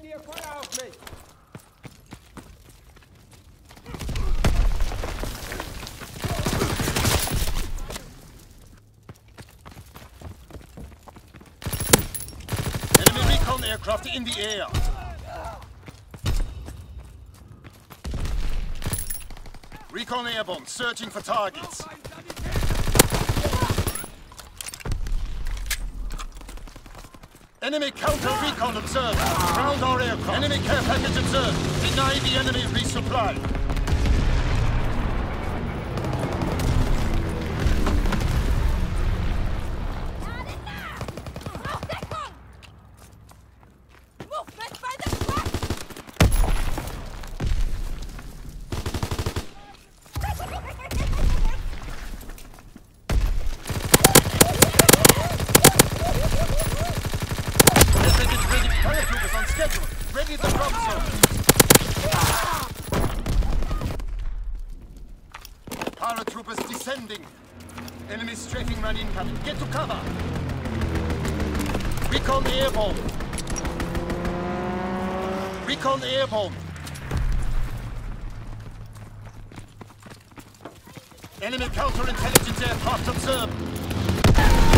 seid ihr Feuer auf mich! Enemy recon aircraft in the air! Recon air searching for targets. Enemy counter recon observed. Ground our aircraft. Enemy care package observed. Deny the enemy resupply. Paratroopers descending. Enemy strafing run incoming. Get to cover. Recon airborne. Recon airborne. Enemy counterintelligence aircraft observed.